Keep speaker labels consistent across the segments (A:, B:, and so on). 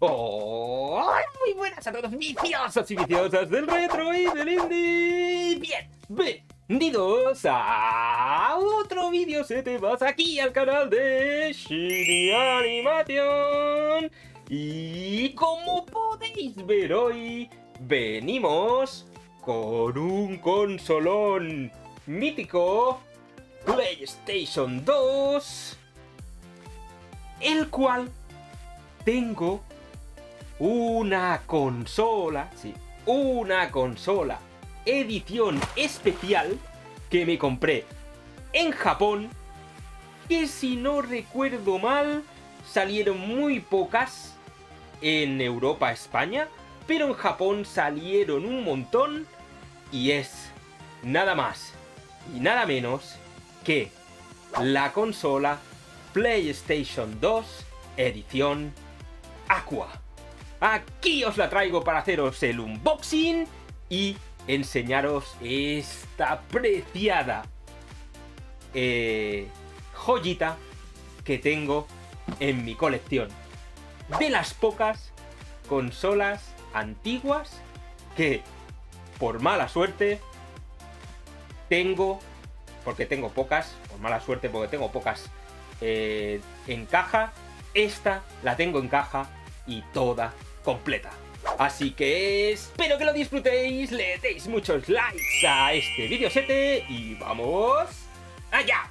A: Oh, muy buenas a todos viciosos y viciosas del retro y del indie. Bien, bienvenidos a otro vídeo se te vas aquí al canal de Shiny Animation. Y como podéis ver hoy, venimos con un consolón mítico PlayStation 2, el cual tengo una consola, sí, una consola edición especial que me compré en Japón, que si no recuerdo mal, salieron muy pocas en Europa, España, pero en Japón salieron un montón y es nada más y nada menos que la consola PlayStation 2 edición Aqua. Aquí os la traigo para haceros el unboxing y enseñaros esta preciada eh, joyita que tengo en mi colección. De las pocas consolas antiguas que, por mala suerte, tengo, porque tengo pocas, por mala suerte porque tengo pocas eh, en caja, esta la tengo en caja y toda completa. Así que espero que lo disfrutéis, le deis muchos likes a este vídeo 7 y vamos allá.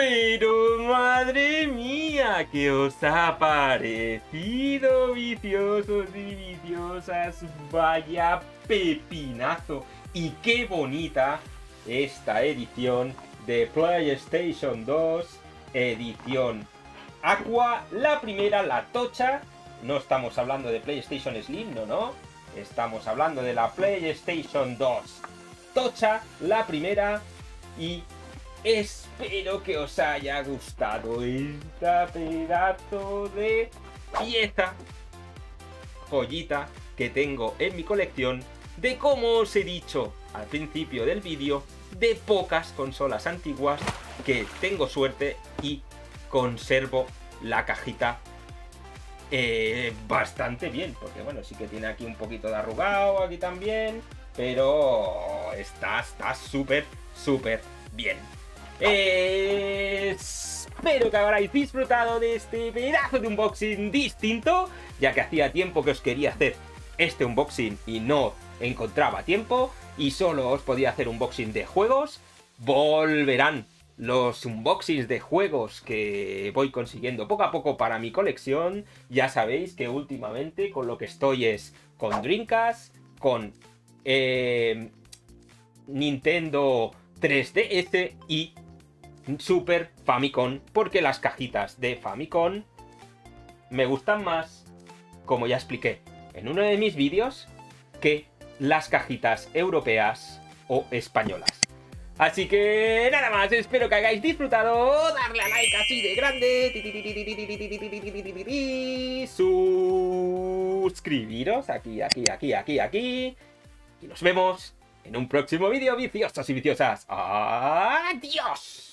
A: Pero madre mía, ¿qué os ha parecido, viciosos y viciosas? Vaya pepinazo. Y qué bonita esta edición de PlayStation 2, edición Aqua, la primera, la tocha. No estamos hablando de PlayStation Slim, no, no. Estamos hablando de la PlayStation 2. Tocha, la primera. Y espero que os haya gustado esta pedazo de pieza, joyita que tengo en mi colección de, como os he dicho al principio del vídeo, de pocas consolas antiguas que tengo suerte y conservo la cajita eh, bastante bien, porque bueno, sí que tiene aquí un poquito de arrugado, aquí también, pero está súper, súper bien. Espero que habráis disfrutado de este pedazo de unboxing distinto, ya que hacía tiempo que os quería hacer este unboxing y no encontraba tiempo y solo os podía hacer unboxing de juegos. Volverán los unboxings de juegos que voy consiguiendo poco a poco para mi colección. Ya sabéis que últimamente con lo que estoy es con Dreamcast, con eh, Nintendo 3DS y Super Famicom, porque las cajitas de Famicom me gustan más, como ya expliqué en uno de mis vídeos, que las cajitas europeas o españolas. Así que nada más, espero que hayáis disfrutado, darle a like así de grande, suscribiros aquí, aquí, aquí, aquí, aquí, y nos vemos en un próximo vídeo, viciosos y viciosas. ¡Adiós!